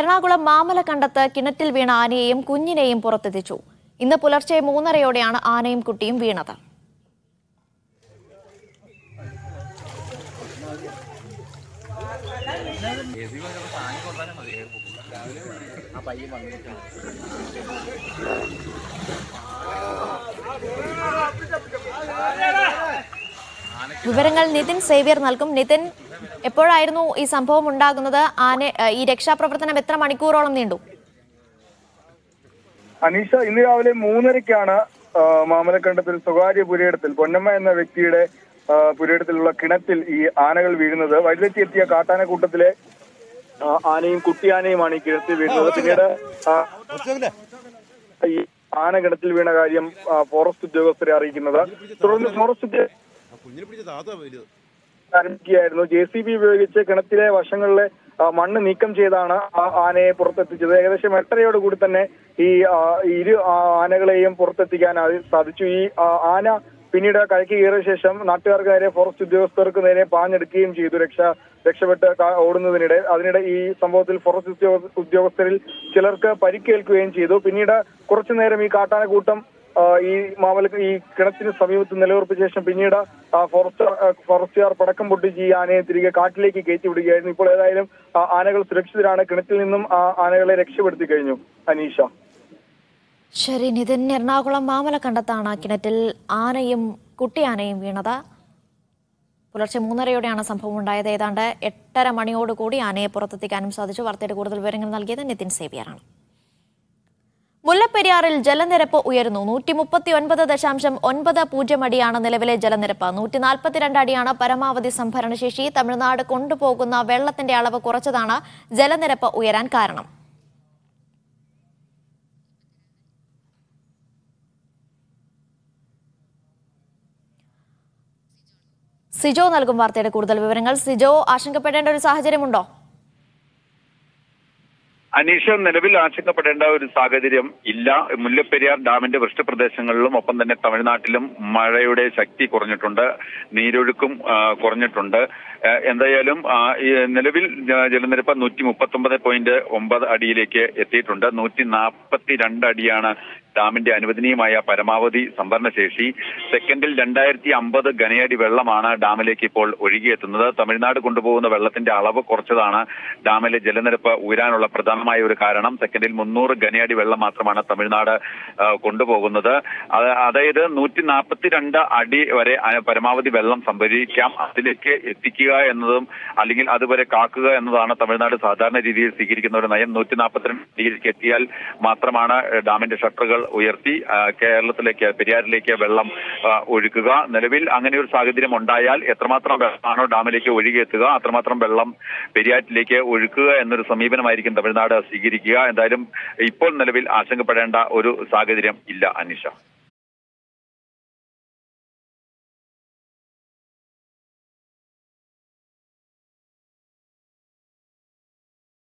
എറണാകുളം മാമലക്കണ്ടത്ത് കിണറ്റിൽ വീണ ആനയെയും കുഞ്ഞിനെയും പുറത്തെത്തിച്ചു. ഇന്ന് പുലർച്ചെ മൂന്നരയോടെയാണ് ആനയും കുട്ടിയും വീണത്. വിവരങ്ങൾ നിതിൻ സേവ്യർ നൽകും. നിതിൻ എപ്പോഴായിരുന്നു ഈ സംഭവം ഉണ്ടാകുന്നത്? ആനെ ഈ രക്ഷാപ്രവർത്തനം എത്ര മണിക്കൂറോളം നീണ്ടു? അനീഷ ഇന്ന് രാവിലെ മൂന്നരയ്ക്കാണ് ആ, മാമലക്കണ്ടത്തിൽ സ്വകാര്യ പുരയിടത്തിൽ പൊന്നമ്മ എന്ന വ്യക്തിയുടെ പുരയിടത്തിലുള്ള കിണറ്റിൽ ഈ ആനകൾ വീഴുന്നത്. വഴിതെറ്റി എത്തിയ കാട്ടാനക്കൂട്ടത്തിലെ ആനയും കുട്ടിയാനയുമാണ് ഈ കിണറ്റിൽ വീഴുന്നത്. പിന്നീട് ഈ ആന കിണറ്റിൽ വീണ കാര്യം ഫോറസ്റ്റ് ഉദ്യോഗസ്ഥരെ അറിയിക്കുന്നത്. തുടർന്ന് ഫോറസ്റ്റ് കുഞ്ഞിനെ ആരംഭിക്കുകയായിരുന്നു ജെ സി ബി ഉപയോഗിച്ച് കിണറ്റിലെ വശങ്ങളിലെ മണ്ണ് നീക്കം ചെയ്താണ് ആനയെ പുറത്തെത്തിച്ചത്. ഏകദേശം എട്ടരയോട് കൂടി തന്നെ ഈ ഇരു ആനകളെയും പുറത്തെത്തിക്കാൻ സാധിച്ചു. ഈ ആന പിന്നീട് കരയ്ക്ക് കയറിയ ശേഷം നാട്ടുകാർക്ക് നേരെ ഫോറസ്റ്റ് ഉദ്യോഗസ്ഥർക്ക് നേരെ പാഞ്ഞെടുക്കുകയും ചെയ്തു. രക്ഷ രക്ഷപ്പെട്ട് ഓടുന്നതിനിടെ. അതിനിടെ ഈ സംഭവത്തിൽ ഫോറസ്റ്റ് ഉദ്യോഗസ്ഥരിൽ ചിലർക്ക് പരിക്കേൽക്കുകയും ചെയ്തു. പിന്നീട് കുറച്ചു നേരം ഈ കാട്ടാനക്കൂട്ടം ഈ മാമല ഈ കിണറ്റിന് സമീപത്ത് നിലയുറപ്പിച്ച ശേഷം പിന്നീട് ഫോറസ്റ്റ് ഫോറസ്റ്റുകാർ പടക്കം പൊട്ടിച്ച് ഈ ആനയെ തിരികെ കാട്ടിലേക്ക് കയറ്റി വിടുകയായിരുന്നു. ഇപ്പോൾ ഏതായാലും ആനകൾ സുരക്ഷിതരാണ്. കിണറ്റിൽ നിന്നും ആ ആനകളെ രക്ഷപ്പെടുത്തി കഴിഞ്ഞു. അനീഷ. ശരി നിതിൻ. എറണാകുളം മാമലക്കണ്ടത്താണ് കിണറ്റിൽ ആനയും കുട്ടിയാനയും വീണത്. പുലർച്ചെ മൂന്നരയോടെയാണ് സംഭവം ഉണ്ടായത്. ഏതാണ്ട് എട്ടര മണിയോടുകൂടി ആനയെ പുറത്തെത്തിക്കാനും സാധിച്ചു. വാർത്തയുടെ കൂടുതൽ വിവരങ്ങൾ നൽകിയത് നിതിൻ സേവ്യറാണ്. മുല്ലപ്പെരിയാറിൽ ജലനിരപ്പ് ഉയരുന്നു. നൂറ്റി മുപ്പത്തി ഒൻപത് ദശാംശം ഒൻപത് പൂജ്യം അടിയാണ് നിലവിലെ ജലനിരപ്പ്. നൂറ്റി നാൽപ്പത്തിരണ്ട് അടിയാണ് പരമാവധി സംഭരണശേഷി. തമിഴ്നാട് കൊണ്ടുപോകുന്ന വെള്ളത്തിന്റെ അളവ് കുറച്ചതാണ് ജലനിരപ്പ് ഉയരാൻ കാരണം. സിജോ നൽകും വാർത്തയുടെ കൂടുതൽ വിവരങ്ങൾ. സിജോ ആശങ്കപ്പെടേണ്ട ഒരു സാഹചര്യമുണ്ടോ? അനീഷ നിലവിൽ ആശങ്കപ്പെടേണ്ട ഒരു സാഹചര്യം ഇല്ല. മുല്ലപ്പെരിയാർ ഡാമിന്റെ വൃഷ്ടിപ്രദേശങ്ങളിലും ഒപ്പം തന്നെ തമിഴ്നാട്ടിലും മഴയുടെ ശക്തി കുറഞ്ഞിട്ടുണ്ട്. നീരൊഴുക്കും കുറഞ്ഞിട്ടുണ്ട്. എന്തായാലും നിലവിൽ ജലനിരപ്പ് നൂറ്റി മുപ്പത്തൊമ്പത് പോയിന്റ് ഒമ്പത് അടിയിലേക്ക് എത്തിയിട്ടുണ്ട്. നൂറ്റി നാൽപ്പത്തി രണ്ട് അടിയാണ് ഡാമിന്റെ അനുവദനീയമായ പരമാവധി സംഭരണശേഷി സെക്കൻഡിൽ രണ്ടായിരത്തി അമ്പത് ഘനയടി വെള്ളമാണ് ഡാമിലേക്ക് ഇപ്പോൾ ഒഴുകിയെത്തുന്നത്. തമിഴ്നാട് കൊണ്ടുപോകുന്ന വെള്ളത്തിന്റെ അളവ് കുറച്ചതാണ് ഡാമിലെ ജലനിരപ്പ് ഉയരാനുള്ള പ്രധാനമായ ഒരു കാരണം. സെക്കൻഡിൽ മുന്നൂറ് ഘനയടി വെള്ളം മാത്രമാണ് തമിഴ്നാട് കൊണ്ടുപോകുന്നത്. അത് അതായത് നൂറ്റി നാൽപ്പത്തിരണ്ട് അടി വരെ പരമാവധി വെള്ളം സംഭരിക്കാം. അതിലേക്ക് എത്തിക്കുക എന്നതും അല്ലെങ്കിൽ അതുവരെ കാക്കുക എന്നതാണ് തമിഴ്നാട് സാധാരണ രീതിയിൽ സ്വീകരിക്കുന്ന ഒരു നയം. നൂറ്റി നാൽപ്പത്തിരണ്ട് അടിയിലേക്ക് എത്തിയാൽ മാത്രമാണ് ഡാമിന്റെ ഷട്ടറുകൾ ഉയർത്തി കേരളത്തിലേക്ക് പെരിയാറിലേക്ക് വെള്ളം ഒഴുക്കുക നിലവിൽ അങ്ങനെ ഒരു സാഹചര്യം ഉണ്ടായാൽ എത്രമാത്രം വെള്ളമാണോ ഡാമിലേക്ക് ഒഴുകിയെത്തുക അത്രമാത്രം വെള്ളം പെരിയാറ്റിലേക്ക് ഒഴുക്കുക എന്നൊരു സമീപനമായിരിക്കും തമിഴ്നാട് സ്വീകരിക്കുക. എന്തായാലും ഇപ്പോൾ നിലവിൽ ആശങ്കപ്പെടേണ്ട ഒരു സാഹചര്യം ഇല്ല അനിഷ.